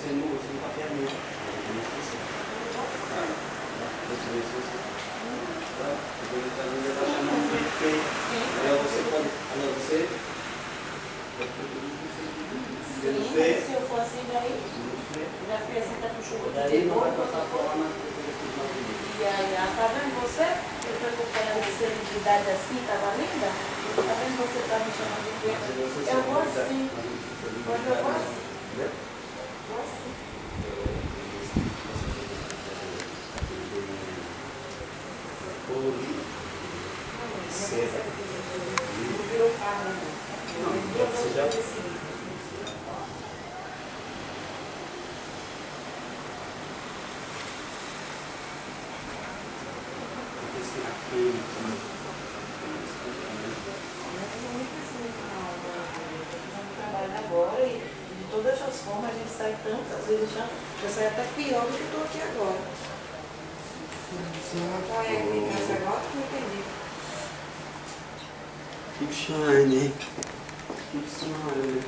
Você não, você não tá ferramenta. Tá? Você. Tá? Tá tá de você você. Sim, se eu for assim, daí já assim, tá com chuva Daí de não vai passar por lá na E aí, ah, tá vendo você? Eu fui acompanhando a celebridade assim, tava linda? Tá vendo você tá me chamando de feia? Eu vou assim. Quando eu assim. Vou Seda. Não você já- agora e de todas as formas a gente sai tanto, às vezes já, já sai até pior do que estou aqui agora. Aqui entendi. Keep shining. Keep smiling.